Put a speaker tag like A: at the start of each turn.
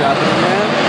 A: happening, man.